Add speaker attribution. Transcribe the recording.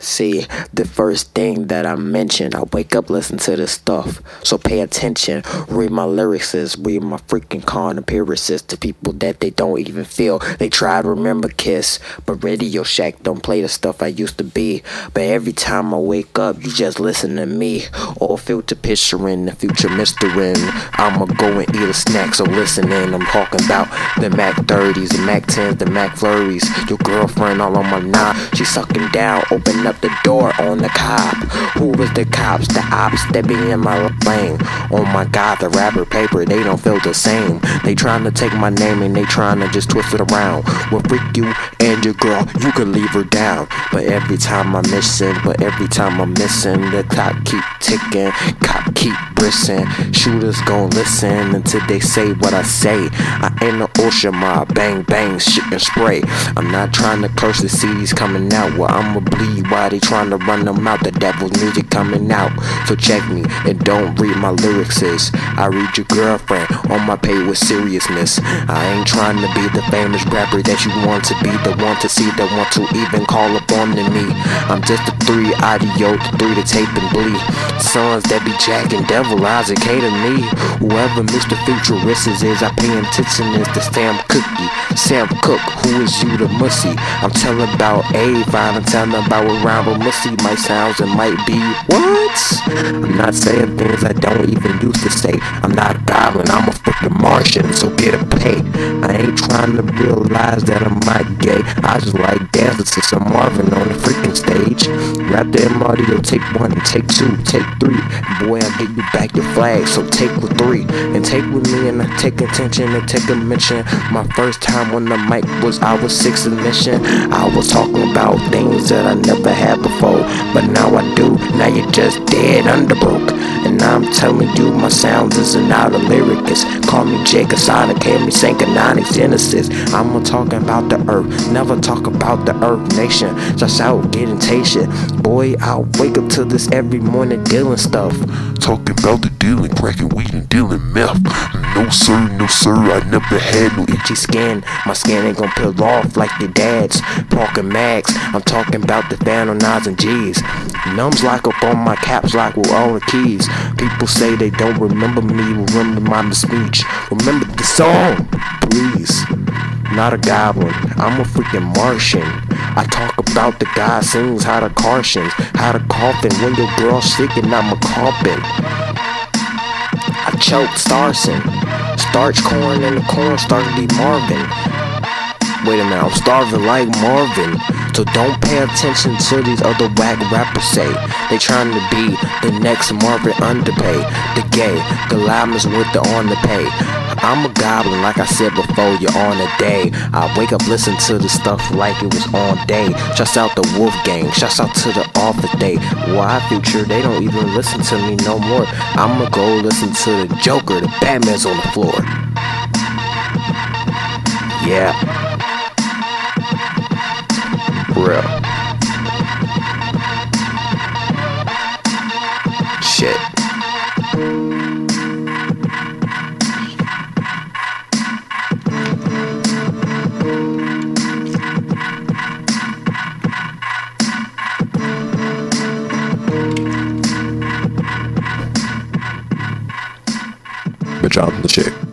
Speaker 1: See, the first thing that I mention, I wake up, listen to this stuff. So pay attention, read my lyrics, read my freaking con appearances to people that they don't even feel. They try to remember Kiss, but Radio Shack don't play the stuff I used to be. But every time I wake up, you just listen to me. All filter picturing the future mistering. I'ma go and eat a snack, so listen in. I'm talking about the Mac 30s, the Mac 10s, the McFlurries. Your girlfriend all on my knob, she sucking down, open up up the door on the cop. Who was the cops? The ops that be in my lane. Oh my god, the rapper paper, they don't feel the same. They trying to take my name and they trying to just twist it around. Well, freak you and your girl, you can leave her down. But every time I'm missing, but every time I'm missing, the clock keep ticking, cop keep bristling. Shooters gon' listen until they say what I say. I ain't no ocean mob, bang bang, shit and spray. I'm not trying to curse the CDs coming out, well I'ma bleed Everybody trying to run them out. The devil's music coming out. So check me and don't read my lyrics. Is I read your girlfriend on my page with seriousness. I ain't trying to be the famous rapper that you want to be, the one to see, the one to even call upon to me. I'm just a three audio, the three to tape and bleed. Sons that be jacking devil eyes and cater me. Whoever Mr. Futurist is, I pay attention is the Sam Cookie. Sam Cook, who is you the mussy? I'm telling about Avon, I'm telling about what around, but musty my sounds and might be what? I'm not saying things I don't even used to say. I'm not goblin, I'm a freaking Martian, so get a pay. I ain't trying to realize that I'm not gay. I just like dancing to some Marvin on the freaking stage. Rap the M audio, take one, take two, take three. Boy, I'll get you back your flag, so take with three. And take with me and I take attention and take a mention. My first time on the mic was I was six in mission. I was talking about things that I never had before, but now I do. Now you're just dead underbroke. And I'm telling you, my sounds isn't out of lyricist. Call me Jacob Sonic, hear me Synchronic Genesis. I'ma talking about the earth, never talk about the earth nation. Just out getting tasted. Boy, I wake up to this every morning dealing stuff.
Speaker 2: Talking about the dealing, cracking weed and dealing meth. No sir, no sir, I never had no
Speaker 1: itchy skin. My skin ain't gonna peel off like your dad's. Parking max, I'm talking about the fan on Nas and G's. Numbs lock up on my caps lock with all the keys. People say they don't remember me, remember my speech. Remember the song, please. Not a goblin, I'm a freaking Martian. I talk about the guy sings how to cautions, how to coffin when your girl's sick and I'm a coughing. I choke Starson, starch corn and the corn starts to be Marvin. Wait a minute, I'm starving like Marvin. So don't pay attention to these other whack rappers say. They trying to be the next Marvin Underpay. The gay, the llamas with the on the pay. I'm a goblin, like I said before, you're on a day. I wake up, listen to the stuff like it was on day. Shouts out the Wolf Gang, shouts out to the Office Day. Why future? They don't even listen to me no more. I'ma go listen to the Joker, the Batman's on the floor. Yeah real. Shit. Good job, the chick.